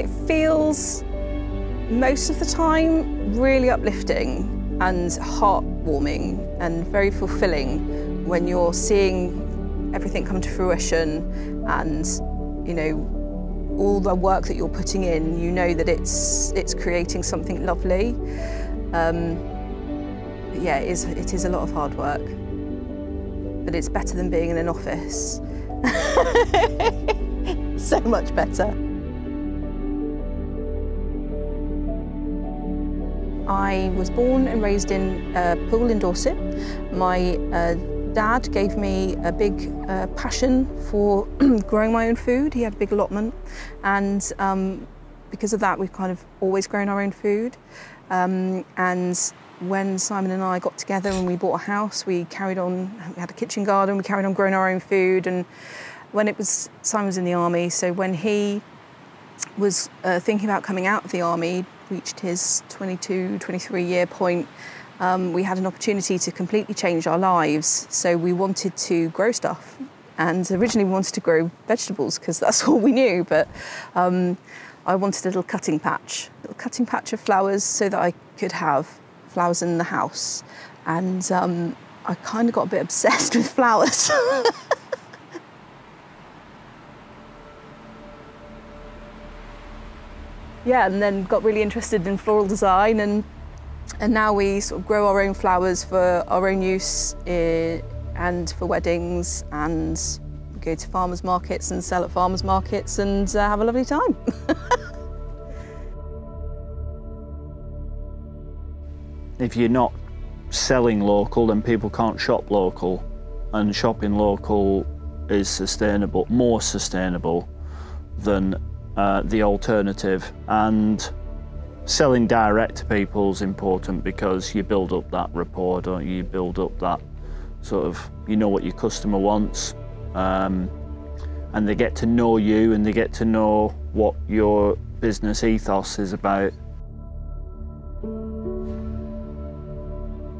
It feels most of the time really uplifting and heartwarming and very fulfilling when you're seeing everything come to fruition and you know all the work that you're putting in you know that it's it's creating something lovely. Um, yeah it is it is a lot of hard work but it's better than being in an office. So much better I was born and raised in uh, Poole in Dorset. My uh, dad gave me a big uh, passion for growing my own food. He had a big allotment and um, because of that we've kind of always grown our own food. Um, and when Simon and I got together and we bought a house, we carried on, we had a kitchen garden, we carried on growing our own food and when it was, Simon was in the army, so when he was uh, thinking about coming out of the army, reached his 22, 23 year point, um, we had an opportunity to completely change our lives. So we wanted to grow stuff. And originally we wanted to grow vegetables because that's all we knew. But um, I wanted a little cutting patch, a little cutting patch of flowers so that I could have flowers in the house. And um, I kind of got a bit obsessed with flowers. yeah, and then got really interested in floral design and and now we sort of grow our own flowers for our own use eh, and for weddings and go to farmers markets and sell at farmers markets and uh, have a lovely time. if you're not selling local then people can't shop local and shopping local is sustainable, more sustainable than uh, the alternative and selling direct to people is important because you build up that rapport, don't you? You build up that sort of, you know what your customer wants um, and they get to know you and they get to know what your business ethos is about.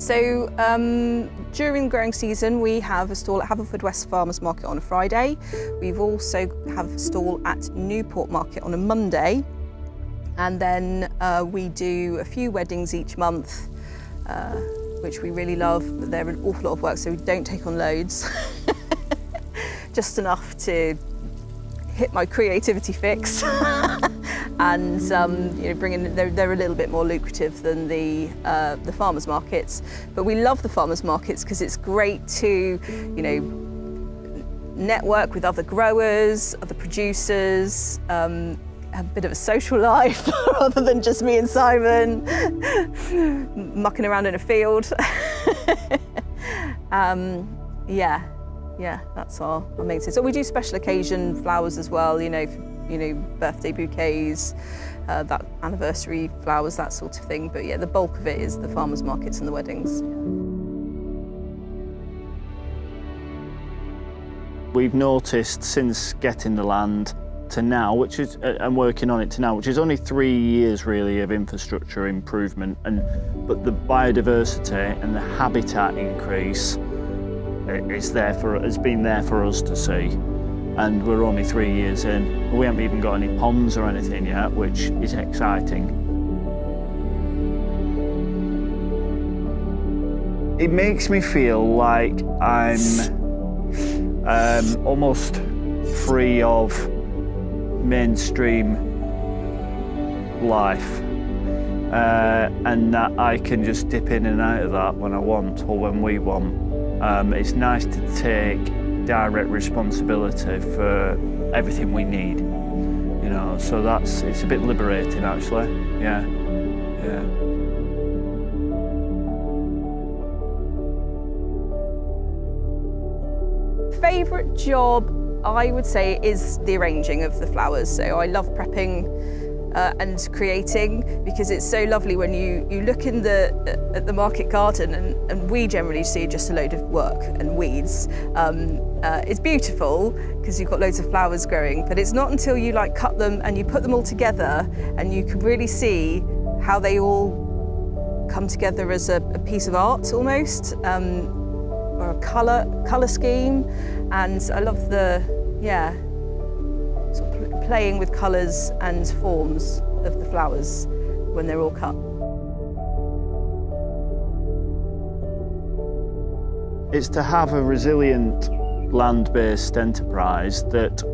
So um, during the growing season, we have a stall at Haverfordwest Farmers Market on a Friday. We've also have a stall at Newport Market on a Monday. And then uh, we do a few weddings each month, uh, which we really love. But they're an awful lot of work, so we don't take on loads. Just enough to hit my creativity fix. and um, you know, bringing they're, they're a little bit more lucrative than the uh, the farmers markets. But we love the farmers markets because it's great to, you know, network with other growers, other producers. Um, a bit of a social life rather than just me and Simon mucking around in a field. um, yeah, yeah, that's our, our main thing. So we do special occasion flowers as well, you know, you know, birthday bouquets, uh, that anniversary flowers, that sort of thing. But yeah, the bulk of it is the farmers markets and the weddings. We've noticed since getting the land to now, which is uh, and working on it to now, which is only three years really of infrastructure improvement, and but the biodiversity and the habitat increase uh, is there for has been there for us to see and we're only three years in. We haven't even got any ponds or anything yet, which is exciting. It makes me feel like I'm um, almost free of mainstream life uh, and that I can just dip in and out of that when I want or when we want. Um, it's nice to take direct responsibility for everything we need. You know, so that's it's a bit liberating actually. Yeah, yeah. Favourite job I would say is the arranging of the flowers. So I love prepping uh, and creating because it's so lovely when you, you look in the, uh, at the market garden and, and we generally see just a load of work and weeds. Um, uh, it's beautiful because you've got loads of flowers growing, but it's not until you like cut them and you put them all together and you can really see how they all come together as a, a piece of art almost, um, or a colour, colour scheme. And I love the, yeah, sort of playing with colours and forms of the flowers when they're all cut. It's to have a resilient land-based enterprise that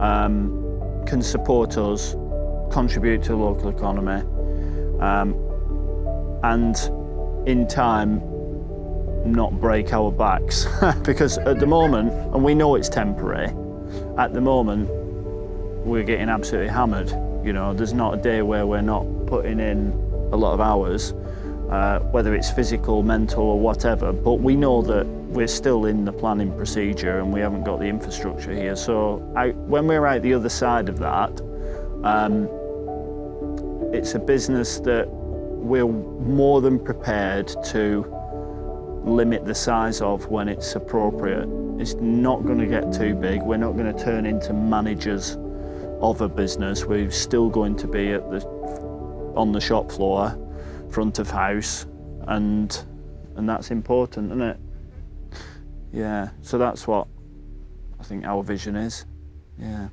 um, can support us, contribute to the local economy, um, and in time not break our backs because at the moment and we know it's temporary at the moment we're getting absolutely hammered you know there's not a day where we're not putting in a lot of hours uh, whether it's physical, mental or whatever, but we know that we're still in the planning procedure and we haven't got the infrastructure here. So I, when we're out the other side of that, um, it's a business that we're more than prepared to limit the size of when it's appropriate. It's not going to get too big. We're not going to turn into managers of a business. We're still going to be at the on the shop floor front of house and and that's important, isn't it? Yeah, so that's what I think our vision is. Yeah.